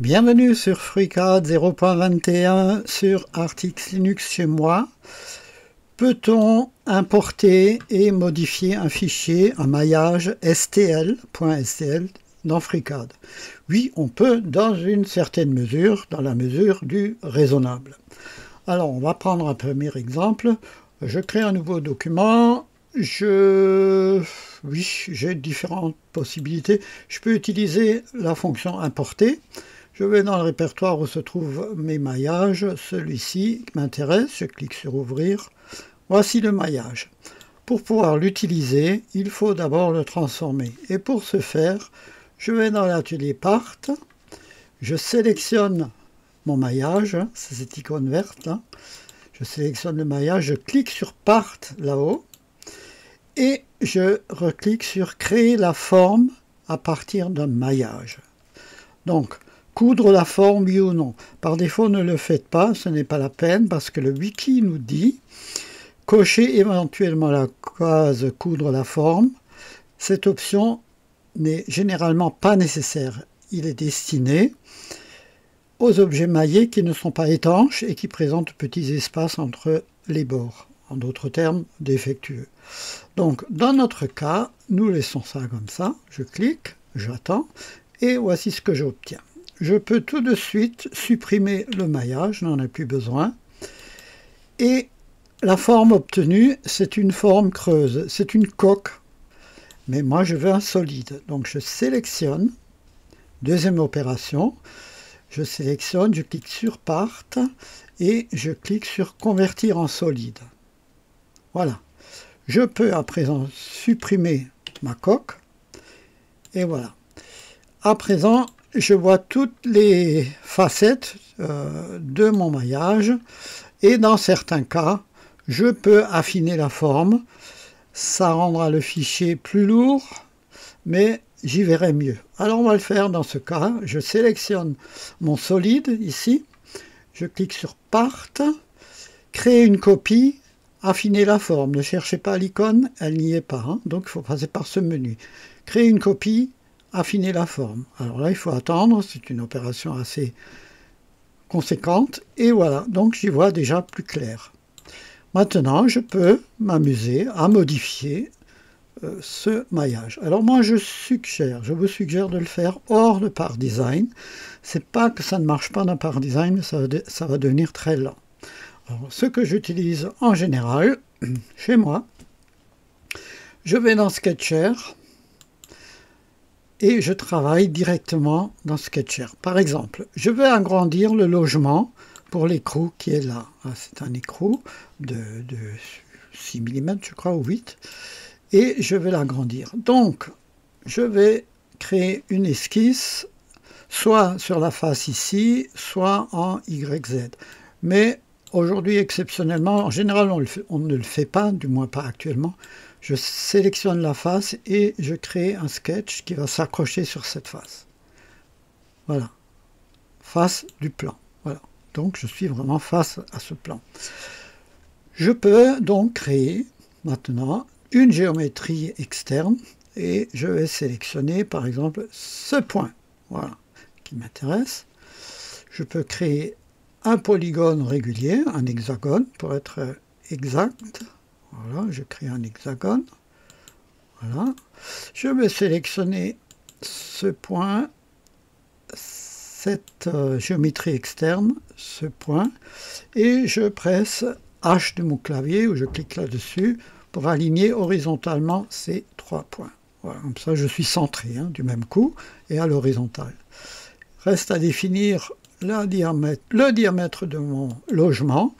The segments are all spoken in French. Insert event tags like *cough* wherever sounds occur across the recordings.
Bienvenue sur FreeCAD 0.21 sur Artix Linux chez moi. Peut-on importer et modifier un fichier, un maillage stl.stl dans FreeCAD Oui, on peut dans une certaine mesure, dans la mesure du raisonnable. Alors, on va prendre un premier exemple. Je crée un nouveau document. Je... Oui, j'ai différentes possibilités. Je peux utiliser la fonction importer. Je vais dans le répertoire où se trouvent mes maillages. Celui-ci m'intéresse. Je clique sur ouvrir. Voici le maillage. Pour pouvoir l'utiliser, il faut d'abord le transformer. Et pour ce faire, je vais dans l'atelier Part. Je sélectionne mon maillage. C'est cette icône verte là. Je sélectionne le maillage. Je clique sur Part là-haut. Et je reclique sur Créer la forme à partir d'un maillage. Donc, Coudre la forme, oui ou non Par défaut, ne le faites pas, ce n'est pas la peine, parce que le wiki nous dit cocher éventuellement la case coudre la forme. Cette option n'est généralement pas nécessaire. Il est destiné aux objets maillés qui ne sont pas étanches et qui présentent petits espaces entre les bords. En d'autres termes, défectueux. Donc, dans notre cas, nous laissons ça comme ça. Je clique, j'attends, et voici ce que j'obtiens je peux tout de suite supprimer le maillage, je n'en ai plus besoin. Et la forme obtenue, c'est une forme creuse, c'est une coque. Mais moi, je veux un solide. Donc, je sélectionne. Deuxième opération. Je sélectionne, je clique sur Part et je clique sur Convertir en solide. Voilà. Je peux à présent supprimer ma coque. Et voilà. À présent, je vois toutes les facettes euh, de mon maillage et dans certains cas, je peux affiner la forme. Ça rendra le fichier plus lourd, mais j'y verrai mieux. Alors on va le faire dans ce cas. Je sélectionne mon solide ici. Je clique sur Part, créer une copie, affiner la forme. Ne cherchez pas l'icône, elle n'y est pas. Hein. donc il faut passer par ce menu. Créer une copie, affiner la forme. Alors là, il faut attendre, c'est une opération assez conséquente, et voilà, donc j'y vois déjà plus clair. Maintenant, je peux m'amuser à modifier euh, ce maillage. Alors moi, je suggère, je vous suggère de le faire hors de par design. C'est pas que ça ne marche pas dans par design, mais ça va, ça va devenir très lent. Ce que j'utilise en général, *clears throat* chez moi, je vais dans Sketcher, et je travaille directement dans Sketcher. Par exemple, je vais agrandir le logement pour l'écrou qui est là. Ah, c'est un écrou de, 6 mm, je crois, ou 8. Et je vais l'agrandir. Donc, je vais créer une esquisse, soit sur la face ici, soit en YZ. Mais aujourd'hui, exceptionnellement, en général, on ne le fait pas, du moins pas actuellement je sélectionne la face et je crée un sketch qui va s'accrocher sur cette face. Voilà. Face du plan. Voilà. Donc je suis vraiment face à ce plan. Je peux donc créer maintenant une géométrie externe et je vais sélectionner par exemple ce point. Voilà. Qui m'intéresse. Je peux créer un polygone régulier, un hexagone pour être exact. Voilà, je crée un hexagone. Voilà. Je vais sélectionner ce point, cette euh, géométrie externe, ce point, et je presse H de mon clavier ou je clique là-dessus pour aligner horizontalement ces trois points. Voilà, comme ça je suis centré hein, du même coup et à l'horizontale. Reste à définir le diamètre de mon logement.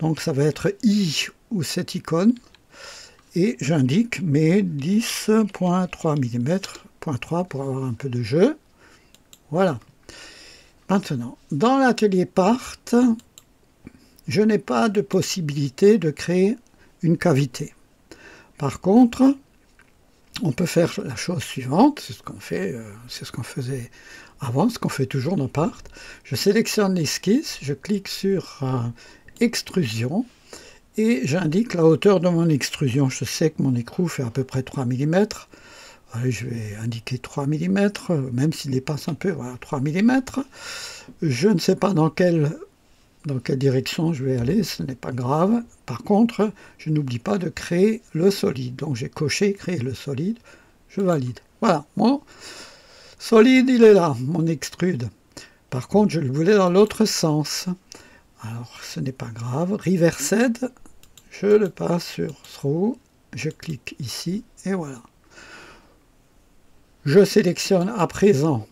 Donc ça va être I ou cette icône et j'indique mes 10.3 mm, 0.3 pour avoir un peu de jeu. Voilà. Maintenant, dans l'atelier Part, je n'ai pas de possibilité de créer une cavité. Par contre, on peut faire la chose suivante, c'est ce qu'on fait, euh, c'est ce qu'on faisait avant, ce qu'on fait toujours dans Part. Je sélectionne l'esquisse, je clique sur euh, extrusion, et j'indique la hauteur de mon extrusion. Je sais que mon écrou fait à peu près 3 mm. je vais indiquer 3 mm, même s'il dépasse un peu, voilà, 3 mm. Je ne sais pas dans quelle, dans quelle direction je vais aller, ce n'est pas grave. Par contre, je n'oublie pas de créer le solide. Donc j'ai coché créer le solide, je valide. Voilà, mon solide, il est là, mon extrude. Par contre, je le voulais dans l'autre sens. Alors, ce n'est pas grave. Reversed, je le passe sur Through, je clique ici, et voilà. Je sélectionne à présent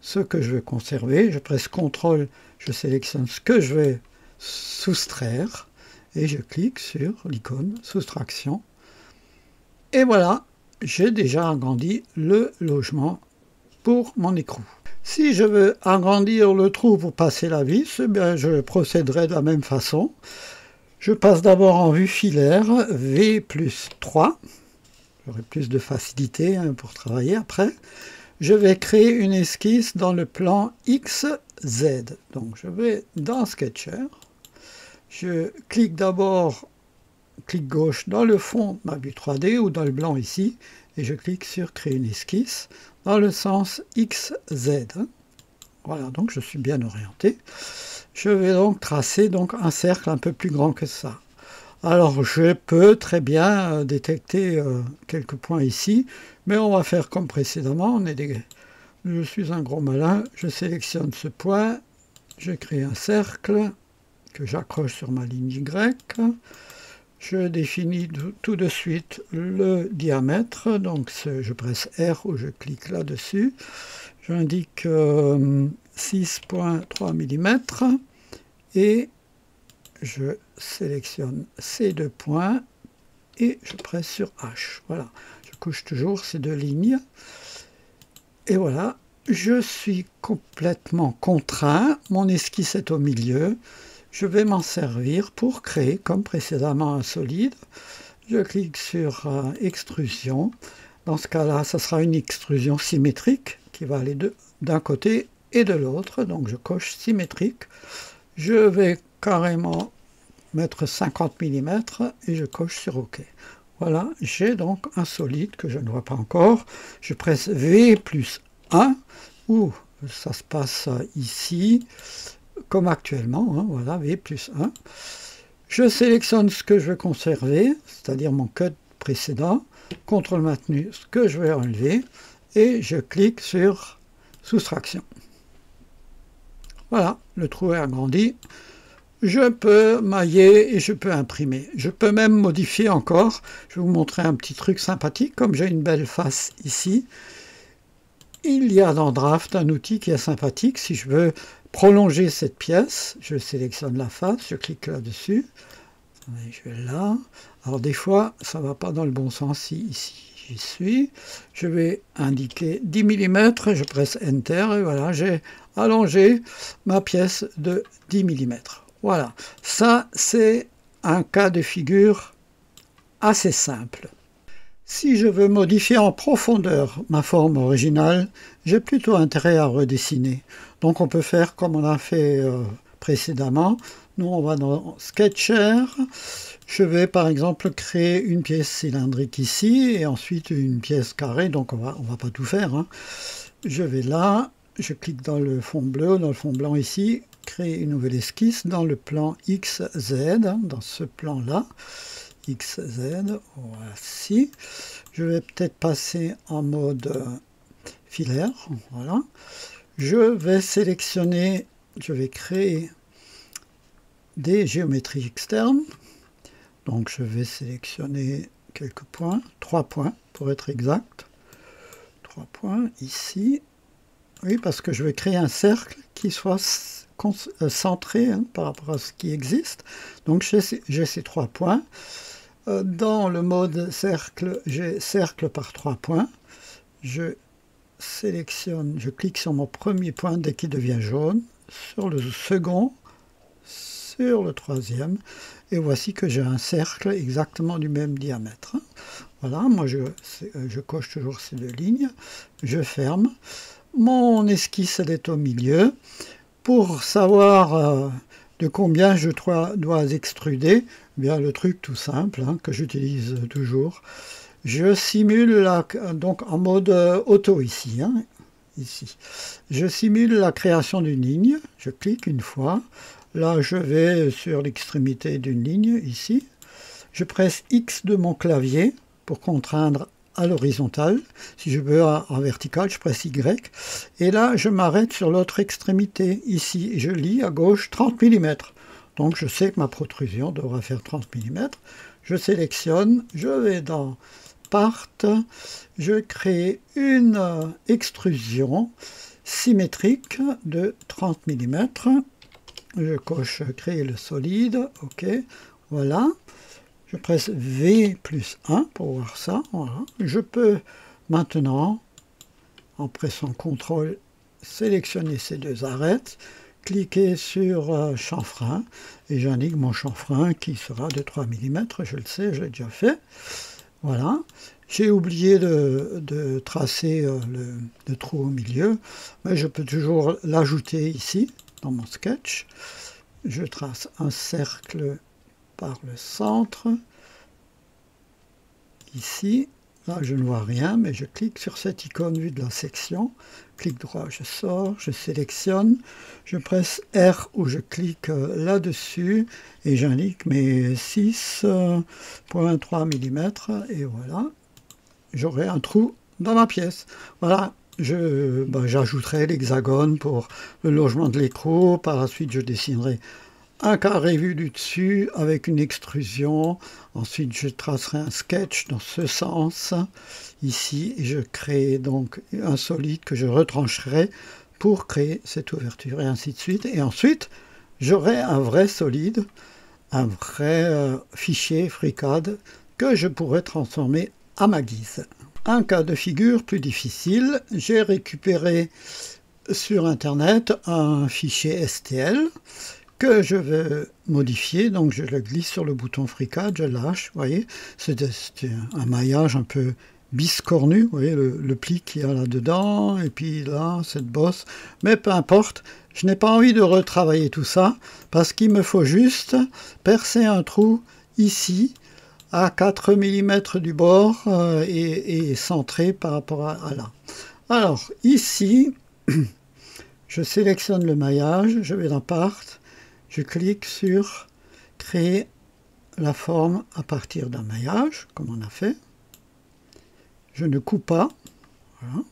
ce que je veux conserver. Je presse CTRL, je sélectionne ce que je vais soustraire et je clique sur l'icône soustraction. Et voilà, j'ai déjà agrandi le logement pour mon écrou. Si je veux agrandir le trou pour passer la vis, eh je procéderai de la même façon. Je passe d'abord en vue filaire, V plus 3. J'aurai plus de facilité hein, pour travailler après. Je vais créer une esquisse dans le plan XZ. Donc je vais dans Sketcher. Je clique d'abord, clic gauche dans le fond de ma vue 3D ou dans le blanc ici, et je clique sur créer une esquisse dans le sens XZ. Voilà, donc je suis bien orienté. Je vais donc tracer donc un cercle un peu plus grand que ça. Alors je peux très bien euh, détecter euh, quelques points ici, mais on va faire comme précédemment. Je suis un gros malin, je sélectionne ce point, je crée un cercle que j'accroche sur ma ligne Y. Je définis tout de suite le diamètre, donc je presse R ou je clique là-dessus. J'indique 6.3 euh, mm et je sélectionne ces deux points et je presse sur H. Voilà, je couche toujours ces deux lignes. Et voilà, je suis complètement contraint. Mon esquisse est au milieu. Je vais m'en servir pour créer, comme précédemment, un solide. Je clique sur euh, extrusion. Dans ce cas-là, ce sera une extrusion symétrique qui va aller d'un côté et de l'autre. Donc je coche symétrique. Je vais carrément mettre 50 mm et je coche sur OK. Voilà, j'ai donc un solide que je ne vois pas encore. Je presse V plus 1, ou ça se passe ici, comme actuellement, hein, voilà, V plus 1. Je sélectionne ce que je veux conserver, c'est-à-dire mon code précédent, contrôle maintenu, ce que je vais enlever, et je clique sur soustraction. Voilà, le trou est agrandi je peux mailler et je peux imprimer. Je peux même modifier encore. Je vais vous montrer un petit truc sympathique, comme j'ai une belle face ici. Il y a dans Draft un outil qui est sympathique. Si je veux prolonger cette pièce, je sélectionne la face, je clique là-dessus. Je vais là. Alors des fois, ça ne va pas dans le bon sens ici. J'y suis. Je vais indiquer 10 mm, je presse Enter et voilà, j'ai allongé ma pièce de 10 mm. Voilà, ça c'est un cas de figure assez simple. Si je veux modifier en profondeur ma forme originale, j'ai plutôt intérêt à redessiner. Donc on peut faire comme on a fait euh, précédemment. Nous on va dans Sketcher. Je vais par exemple créer une pièce cylindrique ici et ensuite une pièce carrée. Donc on va, va pas tout faire. Hein. Je vais là, je clique dans le fond bleu, dans le fond blanc ici, créer une nouvelle esquisse dans le plan XZ, dans ce plan-là. XZ, voici. Je vais peut-être passer en mode euh, filaire, voilà. Je vais sélectionner, je vais créer des géométries externes. Donc je vais sélectionner quelques points, trois points pour être exact. Trois points ici. Oui, parce que je vais créer un cercle qui soit euh, centré hein, par rapport à ce qui existe. Donc j'ai ces trois points. Euh, dans le mode cercle, j'ai cercle par trois points. Je je clique sur mon premier point dès qu'il devient jaune, sur le second, sur le troisième, et voici que j'ai un cercle exactement du même diamètre. Voilà, moi je, je coche toujours ces deux lignes, je ferme. Mon esquisse elle est au milieu. Pour savoir euh, de combien je dois, extruder, eh bien le truc tout simple hein, que j'utilise toujours, Je simule donc en mode euh, auto ici, hein, ici. Je simule la création d'une ligne. Je clique une fois. Là, je vais sur l'extrémité d'une ligne ici. Je presse X de mon clavier pour contraindre à l'horizontale. Si je veux en vertical, je presse Y. Et là, je m'arrête sur l'autre extrémité, ici. Je lis à gauche 30 mm. Donc je sais que ma protrusion devra faire 30 mm. Je sélectionne, je vais dans Part, je crée une extrusion symétrique de 30 mm. Je coche créer le solide, ok, voilà. Je presse V plus 1 pour voir ça. Je peux maintenant, en pressant CTRL, sélectionner ces deux arêtes, cliquer sur euh, chanfrein et j'indique mon chanfrein qui sera de 3 mm. Je le sais, je l'ai déjà fait. Voilà. J'ai oublié de, tracer euh, le, trou au milieu, mais je peux toujours l'ajouter ici, dans mon sketch. Je trace un cercle par le centre. Ici, là je ne vois rien, mais je clique sur cette icône vue de la section. Clic droit, je sors, je sélectionne, je presse R ou je clique euh, là-dessus et j'indique mes 6.3 mm et voilà, j'aurai un trou dans ma pièce. Voilà, ben, j'ajouterai l'hexagone pour le logement de l'écrou. Par la suite, je dessinerai un carré vu du dessus avec une extrusion. Ensuite, je tracerai un sketch dans ce sens. Ici, je crée donc un solide que je retrancherai pour créer cette ouverture et ainsi de suite. Et ensuite, j'aurai un vrai solide, un vrai euh, fichier FreeCAD que je pourrais transformer à ma guise. Un cas de figure plus difficile, j'ai récupéré sur Internet un fichier STL que je vais modifier. Donc je le glisse sur le bouton FreeCAD, je lâche, vous voyez, c'est un maillage un peu biscornu, vous voyez le, pli qu'il y a là-dedans, et puis là, cette bosse. Mais peu importe, je n'ai pas envie de retravailler tout ça, parce qu'il me faut juste percer un trou ici, à 4 mm du bord, euh, et, centré par rapport à là. Alors, ici, *clears throat* je sélectionne le maillage, je vais dans Part, je clique sur créer la forme à partir d'un maillage, comme on a fait. Je ne coupe pas. Voilà.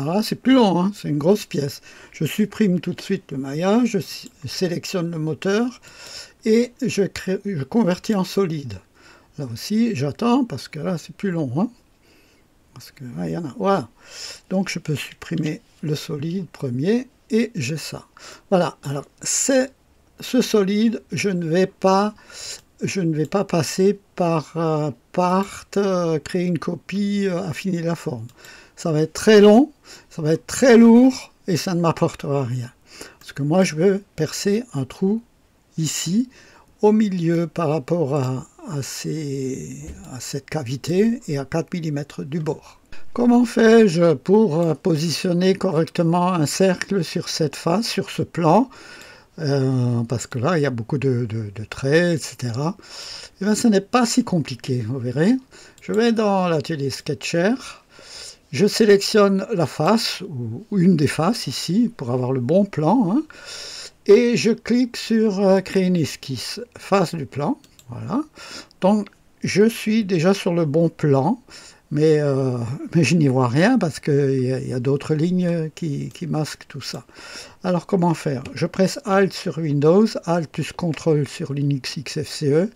Ah, c'est plus long, hein, c'est une grosse pièce. Je supprime tout de suite le maillage, je sélectionne le moteur et je, convertis en solide. Là aussi, j'attends parce que là, c'est plus long. Hein. parce que en a. Voilà. Donc, je peux supprimer le solide premier et j'ai ça. Voilà, alors c'est ce solide, je ne vais pas, je ne vais pas passer par euh, part, euh, créer une copie, euh, affiner la forme. Ça va être très long, ça va être très lourd et ça ne m'apportera rien. Parce que moi je veux percer un trou ici, au milieu par rapport à, à, à cette cavité et à 4 mm du bord. Comment fais-je pour euh, positionner correctement un cercle sur cette face, sur ce plan? Euh, Parce que là, il y a beaucoup de, traits, etc. Et eh bien, ce n'est pas si compliqué, vous verrez. Je vais dans l'atelier Sketcher. Je sélectionne la face, ou une des faces ici, pour avoir le bon plan. Hein. et je clique sur euh, Créer une esquisse, face du plan. Voilà. Donc, je suis déjà sur le bon plan. Mais, euh, mais je n'y vois rien parce qu'il y a, d'autres lignes qui, masquent tout ça. Alors comment faire? Je presse Alt sur Windows, Alt plus CTRL sur Linux XFCE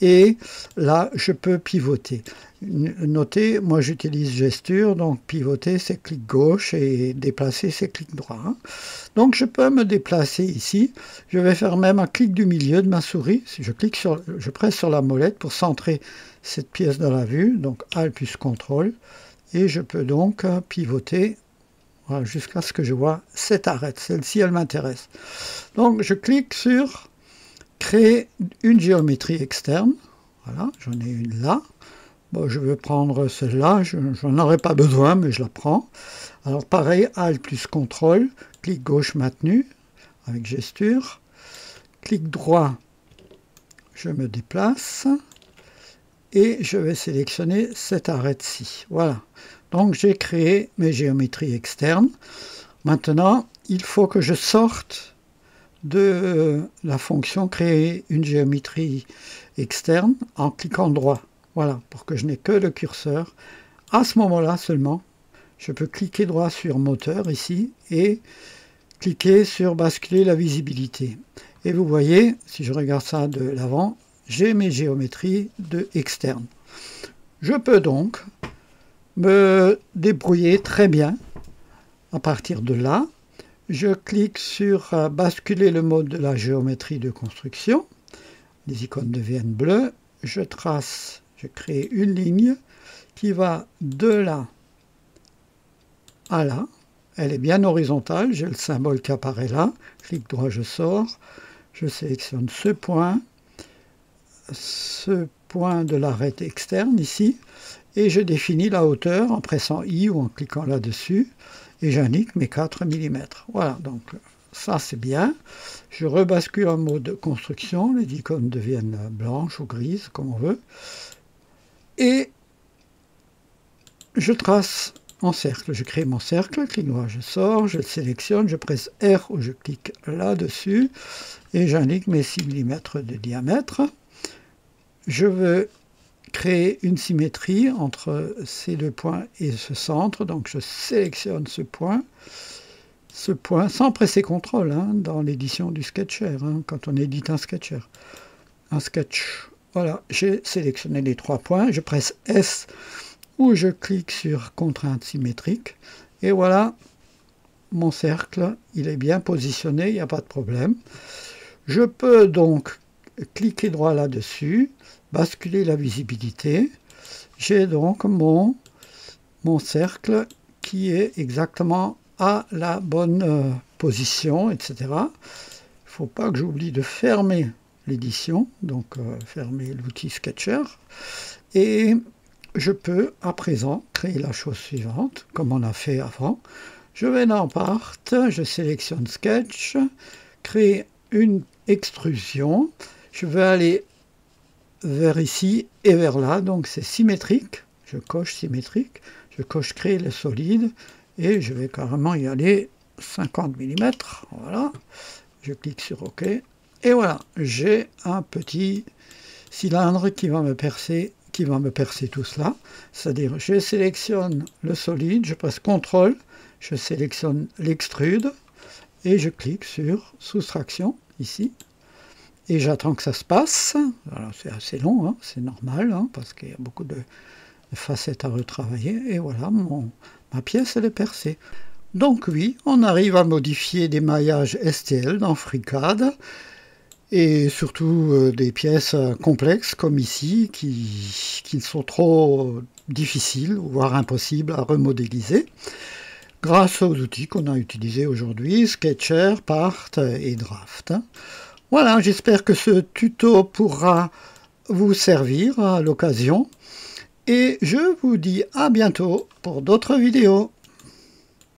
et là je peux pivoter. Notez, moi j'utilise gesture, donc pivoter c'est clic gauche et déplacer c'est clic droit. Hein. Donc je peux me déplacer ici. Je vais faire même un clic du milieu de ma souris. Je presse sur la molette pour centrer cette pièce dans la vue, donc Alt plus CTRL, et je peux donc pivoter jusqu'à ce que je vois cette arête. Celle-ci, elle m'intéresse. Donc je clique sur créer une géométrie externe. Voilà, j'en ai une là. Je vais prendre celle-là, je n'en aurai pas besoin, mais je la prends. Alors pareil, Alt plus CTRL, clic gauche maintenu, avec gesture. Clic droit, je me déplace. Et je vais sélectionner cette arête-ci. Voilà. Donc j'ai créé mes géométries externes. Maintenant, il faut que je sorte de la fonction créer une géométrie externe en cliquant droit. Voilà, pour que je n'ai que le curseur. À ce moment-là seulement, je peux cliquer droit sur moteur ici et cliquer sur basculer la visibilité. Et vous voyez, si je regarde ça de l'avant, j'ai mes géométries de externe. Je peux donc me débrouiller très bien à partir de là. Je clique sur euh, basculer le mode de la géométrie de construction. Les icônes deviennent bleues. Je trace, je crée une ligne qui va de là à là. Elle est bien horizontale, j'ai le symbole qui apparaît là. Clic droit, je sors. Je sélectionne ce point, ce point de l'arête externe ici, et je définis la hauteur en pressant I ou en cliquant là-dessus, et j'indique mes 4 mm. Voilà, donc ça c'est bien. Je rebascule en mode construction, les icônes deviennent blanches ou grises, comme on veut, et je trace en cercle. Je crée mon cercle, clic droit, je sors, je le sélectionne, je presse R ou je clique là-dessus et j'indique mes 6 mm de diamètre. Je veux créer une symétrie entre ces deux points et ce centre, donc je sélectionne ce point, ce point sans presser CTRL hein, dans l'édition du Sketcher, hein, quand on édite un Sketcher. Un sketch. Voilà, j'ai sélectionné les trois points, je presse S ou je clique sur contrainte symétrique. Et voilà mon cercle il est bien positionné il n'y a pas de problème. Je peux donc cliquer droit là dessus basculer la visibilité j'ai donc mon mon cercle qui est exactement à la bonne euh, position etc il ne faut pas que j'oublie de fermer l'édition donc euh, fermer l'outil sketcher et je peux à présent créer la chose suivante, comme on a fait avant. Je vais dans Part, je sélectionne Sketch, créer une extrusion. Je vais aller vers ici et vers là, donc c'est symétrique. Je coche symétrique, je coche créer le solide. Et je vais carrément y aller 50 mm. Voilà, je clique sur OK. Et voilà, j'ai un petit cylindre qui va me percer qui va me percer tout cela. C'est-à-dire, je sélectionne le solide, je presse CTRL, je sélectionne l'extrude. Et je clique sur soustraction ici. Et j'attends que ça se passe. C'est assez long, hein, c'est normal, hein, parce qu'il y a beaucoup de, facettes à retravailler. Et voilà, mon, ma pièce, elle est percée. Donc oui, on arrive à modifier des maillages STL dans FreeCAD et surtout euh, des pièces euh, complexes comme ici qui, qui sont trop difficiles, voire impossibles à remodéliser grâce aux outils qu'on a utilisés aujourd'hui, Sketcher, Part et Draft. Voilà, j'espère que ce tuto pourra vous servir à l'occasion et je vous dis à bientôt pour d'autres vidéos.